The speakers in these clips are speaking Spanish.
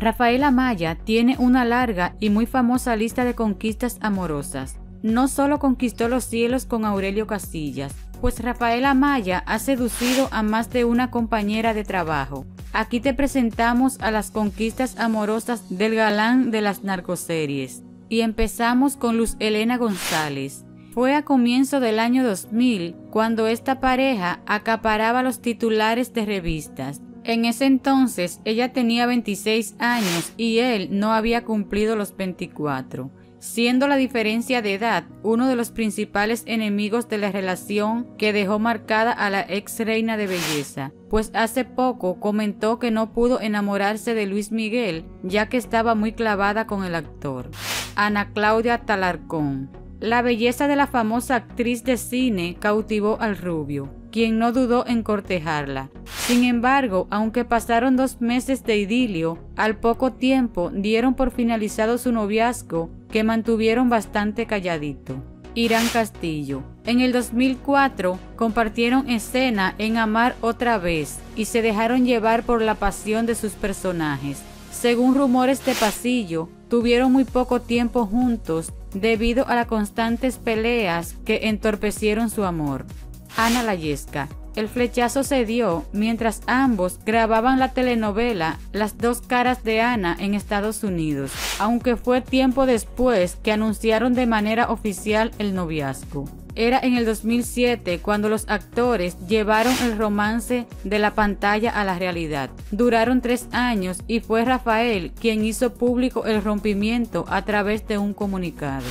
Rafael Amaya tiene una larga y muy famosa lista de conquistas amorosas. No solo conquistó los cielos con Aurelio Casillas, pues Rafael Amaya ha seducido a más de una compañera de trabajo. Aquí te presentamos a las conquistas amorosas del galán de las narcoseries. Y empezamos con Luz Elena González. Fue a comienzo del año 2000 cuando esta pareja acaparaba los titulares de revistas. En ese entonces ella tenía 26 años y él no había cumplido los 24 siendo la diferencia de edad uno de los principales enemigos de la relación que dejó marcada a la ex reina de belleza, pues hace poco comentó que no pudo enamorarse de Luis Miguel ya que estaba muy clavada con el actor. Ana Claudia Talarcón. La belleza de la famosa actriz de cine cautivó al rubio, quien no dudó en cortejarla. Sin embargo, aunque pasaron dos meses de idilio, al poco tiempo dieron por finalizado su noviazgo, que mantuvieron bastante calladito. Irán Castillo. En el 2004 compartieron escena en Amar otra vez y se dejaron llevar por la pasión de sus personajes. Según rumores de pasillo, tuvieron muy poco tiempo juntos debido a las constantes peleas que entorpecieron su amor. Ana Layesca. El flechazo se dio mientras ambos grababan la telenovela Las dos caras de Ana en Estados Unidos, aunque fue tiempo después que anunciaron de manera oficial el noviazgo. Era en el 2007 cuando los actores llevaron el romance de la pantalla a la realidad. Duraron tres años y fue Rafael quien hizo público el rompimiento a través de un comunicado.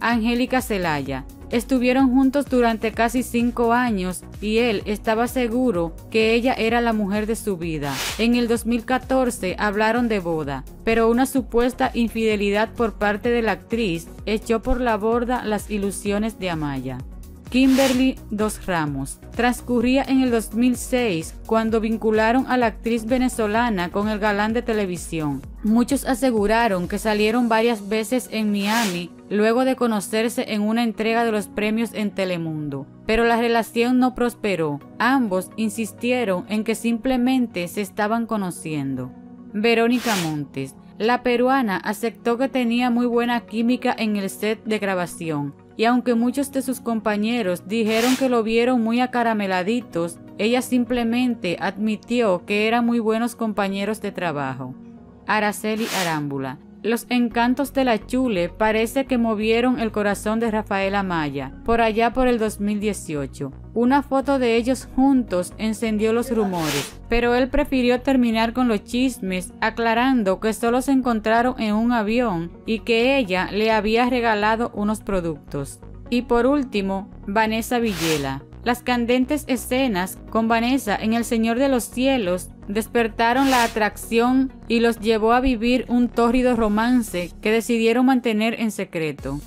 Angélica Celaya. Estuvieron juntos durante casi cinco años y él estaba seguro que ella era la mujer de su vida. En el 2014 hablaron de boda, pero una supuesta infidelidad por parte de la actriz echó por la borda las ilusiones de Amaya. Kimberly Dos Ramos. Transcurría en el 2006 cuando vincularon a la actriz venezolana con el galán de televisión. Muchos aseguraron que salieron varias veces en Miami luego de conocerse en una entrega de los premios en Telemundo. Pero la relación no prosperó. Ambos insistieron en que simplemente se estaban conociendo. Verónica Montes. La peruana aceptó que tenía muy buena química en el set de grabación y aunque muchos de sus compañeros dijeron que lo vieron muy acarameladitos, ella simplemente admitió que eran muy buenos compañeros de trabajo. Araceli Arámbula. Los encantos de la Chule parece que movieron el corazón de Rafael Amaya, por allá por el 2018. Una foto de ellos juntos encendió los rumores, pero él prefirió terminar con los chismes, aclarando que solo se encontraron en un avión y que ella le había regalado unos productos. Y por último, Vanessa Villela. Las candentes escenas con Vanessa en El Señor de los Cielos despertaron la atracción y los llevó a vivir un tórrido romance que decidieron mantener en secreto.